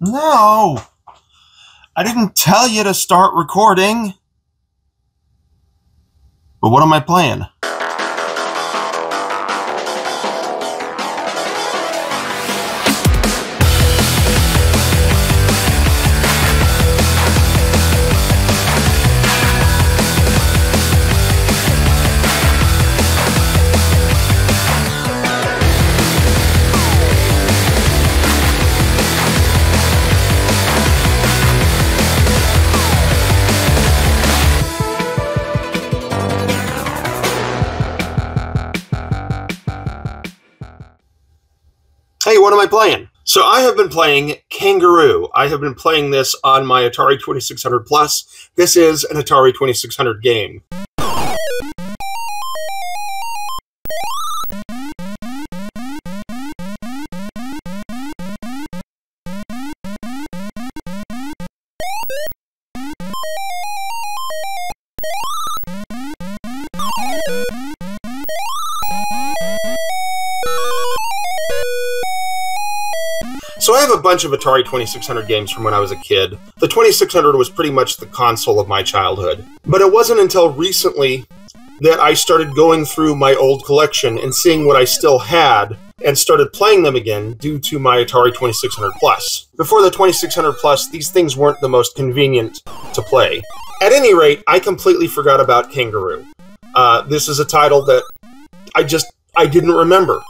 No! I didn't tell you to start recording. But what am I playing? What am I playing? So I have been playing Kangaroo. I have been playing this on my Atari 2600 Plus. This is an Atari 2600 game. So I have a bunch of Atari 2600 games from when I was a kid. The 2600 was pretty much the console of my childhood. But it wasn't until recently that I started going through my old collection and seeing what I still had and started playing them again due to my Atari 2600 Plus. Before the 2600 Plus, these things weren't the most convenient to play. At any rate, I completely forgot about Kangaroo. Uh, this is a title that I just I didn't remember.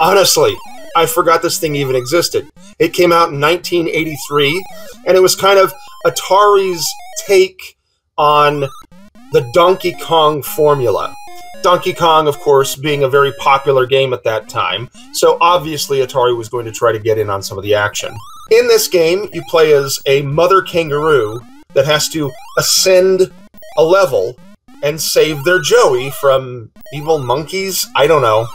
Honestly, I forgot this thing even existed. It came out in 1983, and it was kind of Atari's take on the Donkey Kong formula. Donkey Kong, of course, being a very popular game at that time, so obviously Atari was going to try to get in on some of the action. In this game, you play as a mother kangaroo that has to ascend a level and save their Joey from evil monkeys. I don't know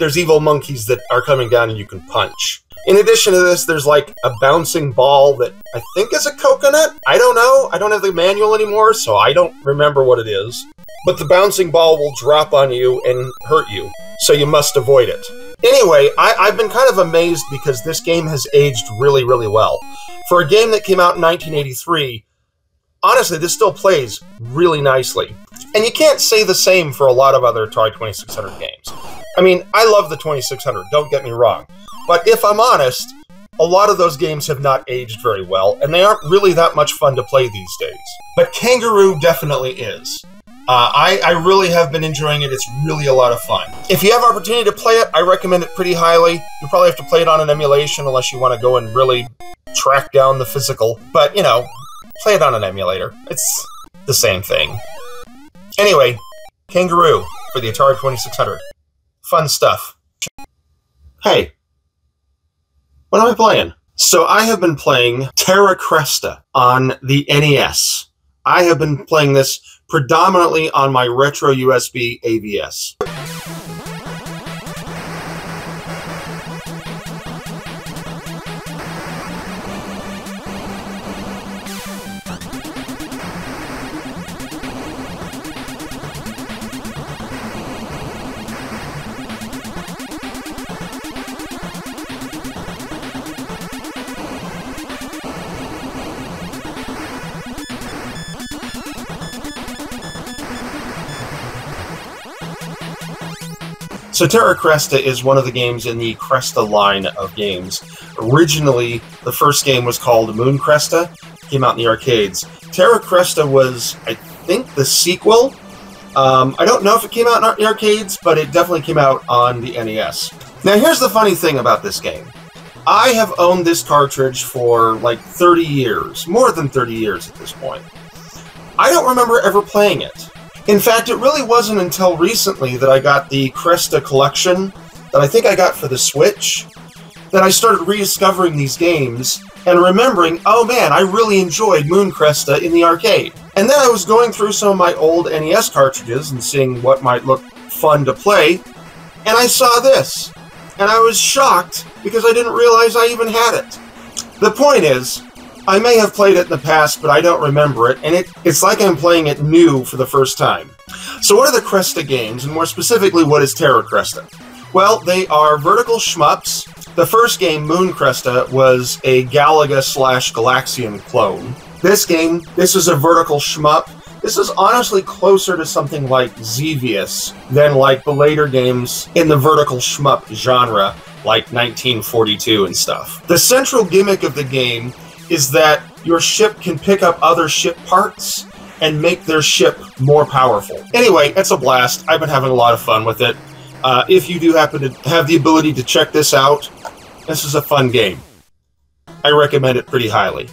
there's evil monkeys that are coming down and you can punch. In addition to this, there's like a bouncing ball that I think is a coconut. I don't know. I don't have the manual anymore, so I don't remember what it is. But the bouncing ball will drop on you and hurt you, so you must avoid it. Anyway, I, have been kind of amazed because this game has aged really, really well. For a game that came out in 1983, honestly, this still plays really nicely. And you can't say the same for a lot of other Atari 2600 games. I mean, I love the 2600, don't get me wrong. But if I'm honest, a lot of those games have not aged very well, and they aren't really that much fun to play these days. But Kangaroo definitely is. Uh, I, I really have been enjoying it. It's really a lot of fun. If you have opportunity to play it, I recommend it pretty highly. You probably have to play it on an emulation unless you want to go and really track down the physical. But, you know, play it on an emulator. It's the same thing. Anyway, Kangaroo for the Atari 2600 fun stuff. Hey, what am I playing? So I have been playing Terra Cresta on the NES. I have been playing this predominantly on my retro USB AVS. So Terra Cresta is one of the games in the Cresta line of games. Originally, the first game was called Moon Cresta, came out in the arcades. Terra Cresta was, I think, the sequel. Um, I don't know if it came out in the arcades, but it definitely came out on the NES. Now, here's the funny thing about this game. I have owned this cartridge for like 30 years, more than 30 years at this point. I don't remember ever playing it. In fact, it really wasn't until recently that I got the Cresta collection that I think I got for the Switch that I started rediscovering these games and remembering, oh man, I really enjoyed Moon Cresta in the arcade. And then I was going through some of my old NES cartridges and seeing what might look fun to play, and I saw this. And I was shocked because I didn't realize I even had it. The point is, I may have played it in the past, but I don't remember it, and it, it's like I'm playing it new for the first time. So, what are the Cresta games, and more specifically, what is Terra Cresta? Well, they are vertical shmups. The first game, Moon Cresta, was a Galaga slash Galaxian clone. This game, this is a vertical shmup. This is honestly closer to something like Xevious than like the later games in the vertical shmup genre, like 1942 and stuff. The central gimmick of the game is that your ship can pick up other ship parts and make their ship more powerful. Anyway, it's a blast. I've been having a lot of fun with it. Uh, if you do happen to have the ability to check this out, this is a fun game. I recommend it pretty highly.